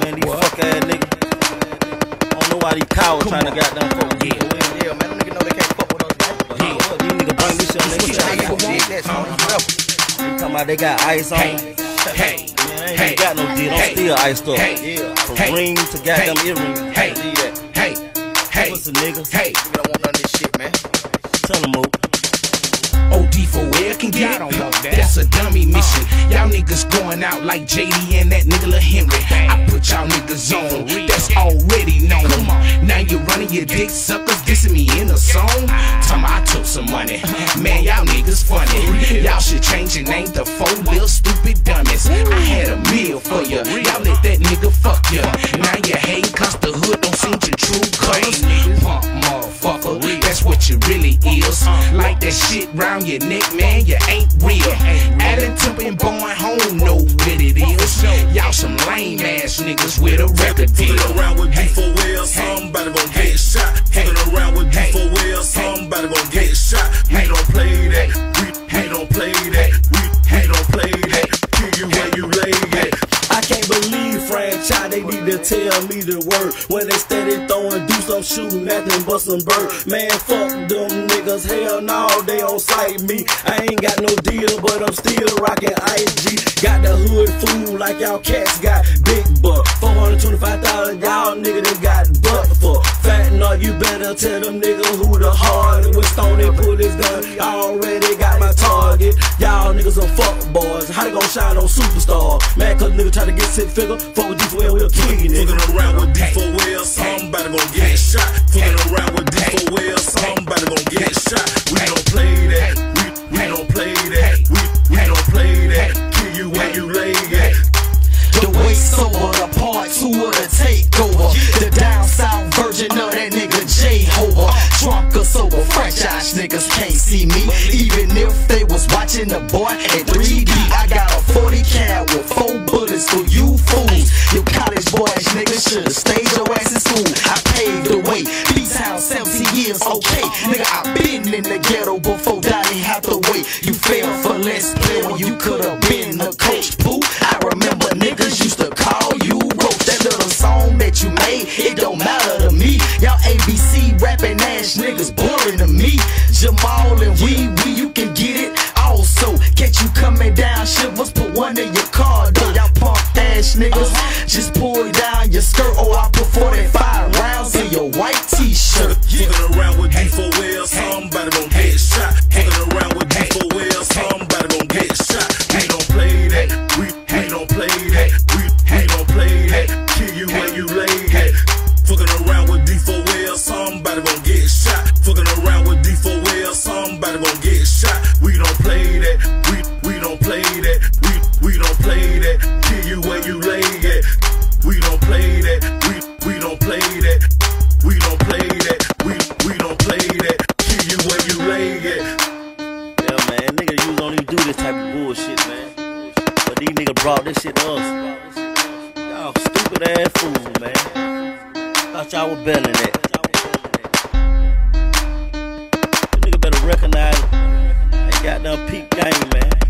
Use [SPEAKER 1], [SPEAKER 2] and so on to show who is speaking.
[SPEAKER 1] Man, these fuck ass niggas. I don't know why these cowards trying to goddamn fuck with
[SPEAKER 2] Yeah.
[SPEAKER 1] people.
[SPEAKER 2] Yeah, man, them niggas know they can't fuck with us, man.
[SPEAKER 1] But yeah. These niggas bring this shit on their
[SPEAKER 2] Switch
[SPEAKER 1] shit.
[SPEAKER 2] out, you did that, son, forever.
[SPEAKER 1] They talking about they got ice on.
[SPEAKER 2] Hey,
[SPEAKER 1] Man,
[SPEAKER 2] hey,
[SPEAKER 1] I ain't
[SPEAKER 2] hey,
[SPEAKER 1] got no deal. I'm
[SPEAKER 2] hey,
[SPEAKER 1] still iced up.
[SPEAKER 2] hey,
[SPEAKER 1] yeah. From
[SPEAKER 2] hey,
[SPEAKER 1] ring to goddamn
[SPEAKER 2] hey,
[SPEAKER 1] earring.
[SPEAKER 2] hey,
[SPEAKER 1] Leave that.
[SPEAKER 2] hey, hey,
[SPEAKER 1] Pussy niggas.
[SPEAKER 2] hey. You don't want none of this shit, man.
[SPEAKER 1] Tell them, Mo.
[SPEAKER 2] OD for where can get it. That's a dummy mission. Y'all niggas going out like JD and that nigga Lil Henry. I put y'all niggas on. That's already known. Now you running your dick suckers dissing me in a song. Tell me I took some money. Man, y'all niggas funny. Y'all should change your name to four little stupid dummies. I had a meal for ya. Y'all let that nigga fuck ya. Now you hate cause the hood don't see your true colors. Punk motherfucker. That's what you really is. Like that shit round your neck, man, you ain't real.
[SPEAKER 3] That. We, we don't play that. Kill you where you lay it.
[SPEAKER 1] I can't believe Franchize, they need to tell me the word. When they steady throwing deuce, I'm shooting nothing but some bird. Man, fuck them niggas, hell no, they don't sight me. I ain't got no deal, but I'm still rocking IG. Got the hood fool like y'all cats got big butt. 425,000, y'all nigga done got buck for. Fat no, you better tell them niggas niggas are fuck boys. How they gon' shine on superstar? Man, cause nigga try to get six figure. Fuck with D4L, we'll kill you, nigga.
[SPEAKER 3] Fucking around with D4L, somebody gon' get shot. Fucking around with D4L, somebody gon' get shot. We don't
[SPEAKER 4] can't see me. Even if they was watching the boy in 3D. I got a 40 cal with four bullets for you fools. You college boys niggas should've stayed your ass in school. I paved the way. B-Town 17 years, okay. Nigga, I been in the ghetto before Donny Hathaway. You fell for less play when you could've been a coach, boo. I remember niggas used to call you roach. That little song that you made, it don't matter to me. Y'all ABC rapping ass niggas boring to me. Ass niggas, just pull down your skirt, or I put 45 rounds in your white t-shirt.
[SPEAKER 3] Fucking around with
[SPEAKER 1] These niggas brought this shit to us. Y'all stupid ass fools, man. Thought y'all were better than that. You nigga better recognize that goddamn peak game, man.